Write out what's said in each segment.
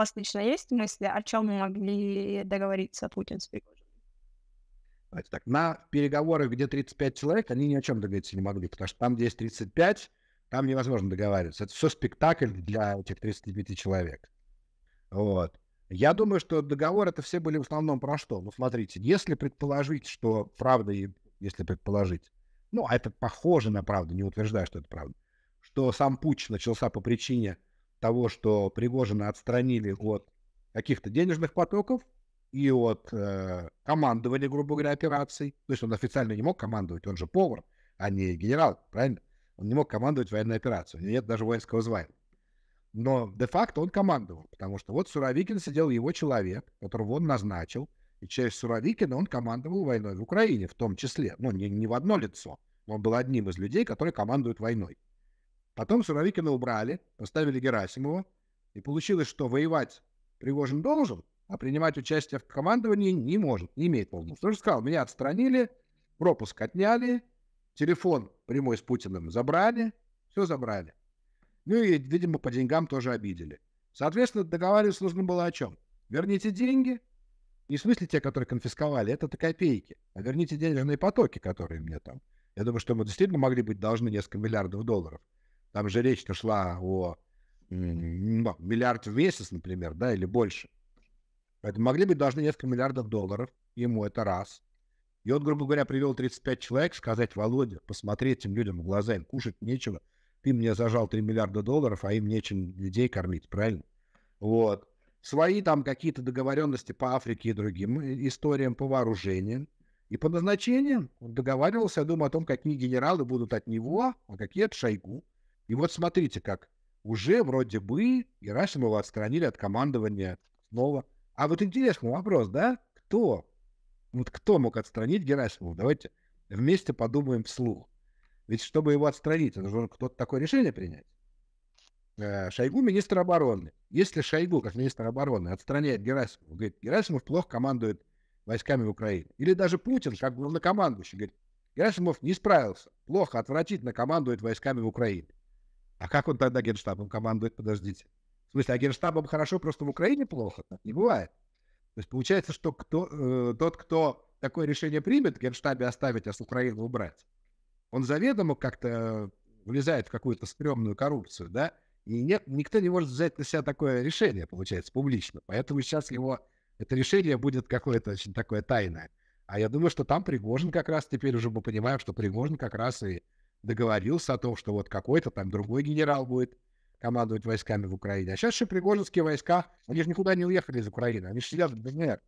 вас лично есть мысли, о чем могли договориться Путин с Пригожиным? Давайте так, на переговорах, где 35 человек, они ни о чем договориться не могли, потому что там, где есть 35, там невозможно договариваться. Это все спектакль для этих 35 человек. Вот. Я думаю, что договор это все были в основном про что? Ну, смотрите, если предположить, что правда, если предположить, ну, а это похоже на правду, не утверждаю, что это правда, что сам путь начался по причине того, что Пригожина отстранили от каких-то денежных потоков и от э, командования, грубо говоря, операций. То есть он официально не мог командовать, он же повар, а не генерал, правильно? Он не мог командовать военной операцией, у него нет даже воинского звания. Но де-факто он командовал, потому что вот Суровикин сидел его человек, которого он назначил, и через Суровикина он командовал войной в Украине в том числе. Ну, не, не в одно лицо, он был одним из людей, которые командуют войной. Потом Суровикина убрали, поставили Герасимова, и получилось, что воевать Пригожин должен, а принимать участие в командовании не может, не имеет полномочий. Он же сказал, меня отстранили, пропуск отняли, телефон прямой с Путиным забрали, все забрали. Ну и, видимо, по деньгам тоже обидели. Соответственно, договариваться нужно было о чем? Верните деньги, не в смысле те, которые конфисковали, это-то копейки, а верните денежные потоки, которые мне там. Я думаю, что мы действительно могли быть должны несколько миллиардов долларов. Там же речь-то шла о ну, миллиарде в месяц, например, да, или больше. Поэтому могли быть должны несколько миллиардов долларов. Ему это раз. И он, грубо говоря, привел 35 человек сказать, Володя, посмотреть этим людям в глаза, им кушать нечего. Ты мне зажал 3 миллиарда долларов, а им нечем людей кормить, правильно? Вот. Свои там какие-то договоренности по Африке и другим историям, по вооружениям. И по назначениям он договаривался, я думаю, о том, какие генералы будут от него, а какие от Шойгу. И вот смотрите, как уже вроде бы Герасимова отстранили от командования снова. А вот интересный вопрос, да? Кто? Вот кто мог отстранить Герасимова? Давайте вместе подумаем вслух. Ведь чтобы его отстранить, нужно кто-то такое решение принять. Э, Шойгу министр обороны. Если Шойгу, как министр обороны, отстраняет Герасимова, говорит, Герасимов плохо командует войсками в Украине. Или даже Путин, как главнокомандующий, говорит, Герасимов не справился, плохо, отвратительно командует войсками в Украине. А как он тогда генштабом командует, подождите? В смысле, а генштабом хорошо, просто в Украине плохо? Так не бывает. То есть получается, что кто, э, тот, кто такое решение примет, генштабе оставить, а с Украины убрать, он заведомо как-то влезает в какую-то стрёмную коррупцию, да, и нет, никто не может взять на себя такое решение, получается, публично. Поэтому сейчас его, это решение будет какое-то очень такое тайное. А я думаю, что там Пригожин как раз, теперь уже мы понимаем, что Пригожин как раз и договорился о том, что вот какой-то там другой генерал будет командовать войсками в Украине. А сейчас же пригожинские войска, они же никуда не уехали из Украины, они же сидят в ДНР.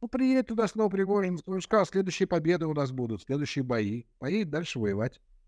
Ну, приедет туда снова Пригожин, он сказал, следующие победы у нас будут, следующие бои. Поедет дальше воевать.